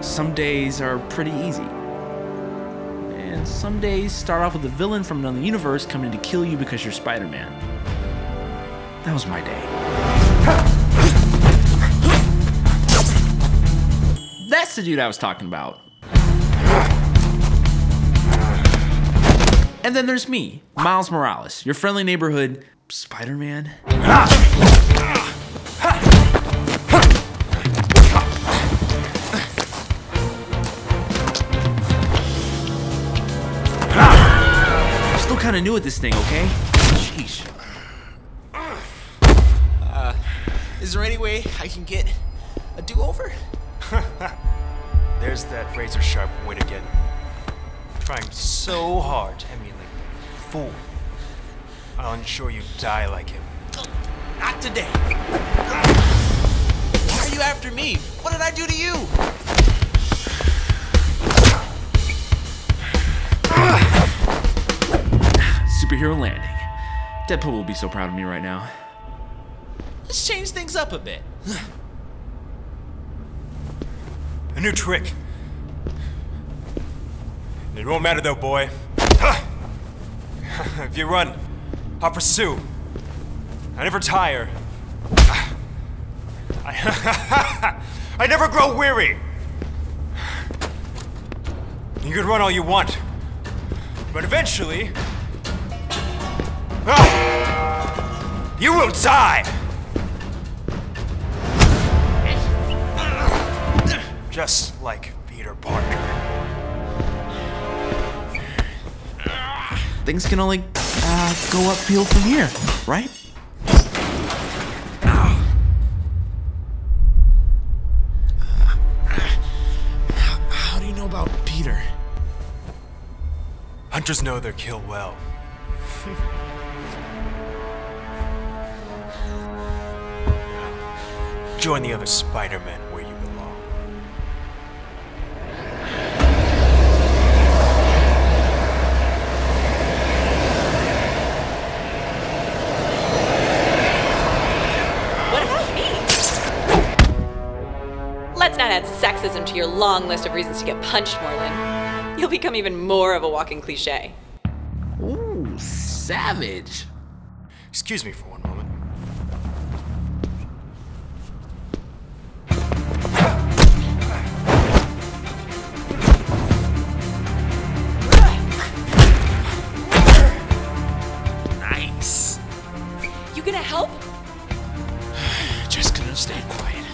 Some days are pretty easy. And some days start off with a villain from another universe coming to kill you because you're Spider Man. That was my day. That's the dude I was talking about. And then there's me, Miles Morales, your friendly neighborhood Spider of new at this thing, okay? Sheesh. Uh, is there any way I can get a do-over? There's that razor sharp wit again. Trying so hard to emulate the fool. I'll ensure you die like him. Not today. Why are you after me? What did I do to you? Superhero landing. Deadpool will be so proud of me right now. Let's change things up a bit. A new trick. It won't matter though, boy. if you run, I'll pursue. I never tire. I, I never grow weary. You can run all you want, but eventually, ah, you will die. Just like Peter Parker. Things can only uh, go upfield from here, right? How do you know about Peter? Hunters know their kill well. Join the other Spider-Men where you belong. What about me? Let's not add sexism to your long list of reasons to get punched, Morlun. You'll become even more of a walking cliche. Ooh, savage. Excuse me for one gonna help? Just gonna stay quiet.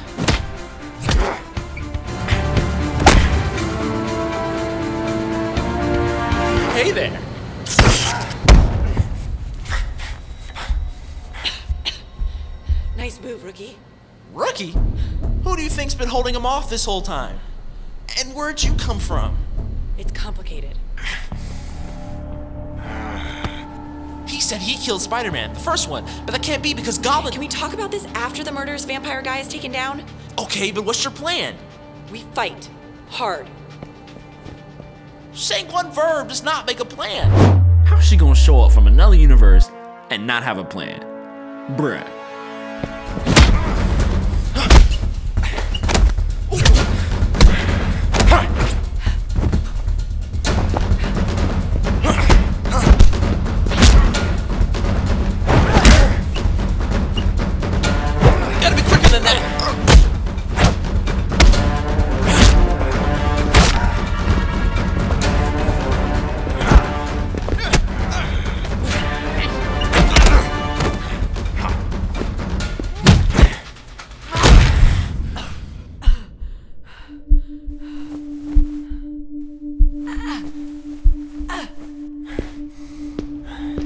Hey there. Nice move, rookie. Rookie? Who do you think's been holding him off this whole time? And where'd you come from? It's complicated. Said he killed Spider-Man, the first one, but that can't be because Goblin. Can we talk about this after the murderous vampire guy is taken down? Okay, but what's your plan? We fight. Hard. Saying one verb does not make a plan. How's she gonna show up from another universe and not have a plan? Bruh.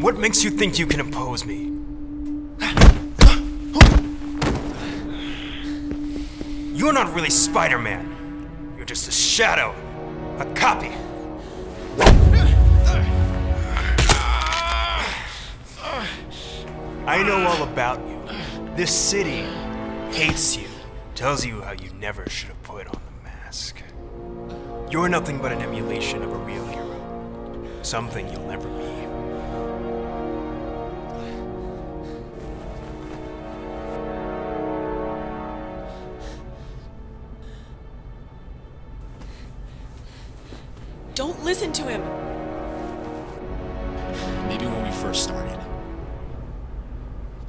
What makes you think you can oppose me? You're not really Spider-Man. You're just a shadow. A copy. I know all about you. This city hates you. Tells you how you never should have put on the mask. You're nothing but an emulation of a real hero. Something you'll never be. Don't listen to him. Maybe when we first started.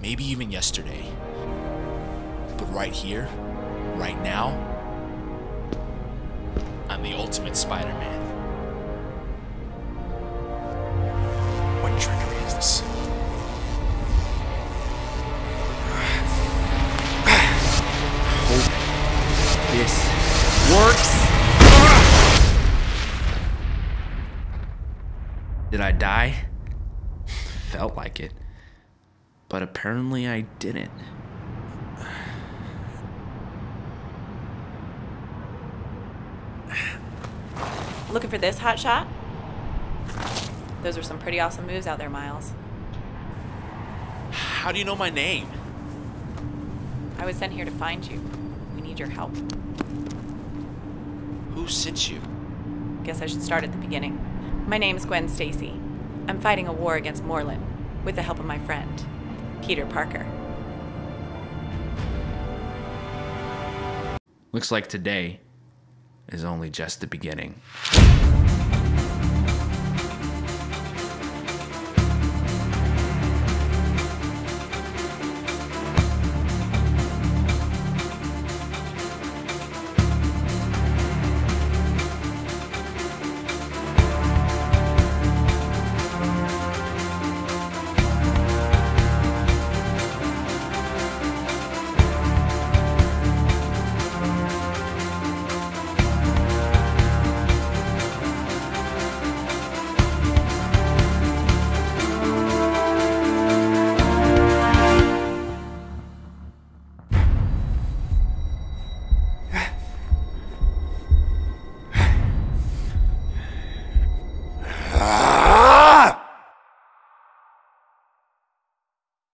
Maybe even yesterday. But right here, right now, I'm the ultimate Spider Did I die? Felt like it. But apparently I didn't. Looking for this hot shot? Those are some pretty awesome moves out there, Miles. How do you know my name? I was sent here to find you. We need your help. Who sent you? I guess I should start at the beginning. My name's Gwen Stacy. I'm fighting a war against Morlun with the help of my friend, Peter Parker. Looks like today is only just the beginning.